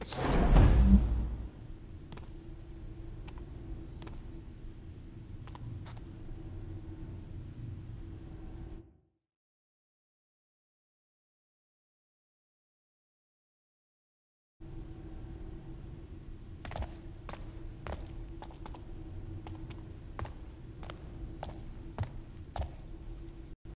you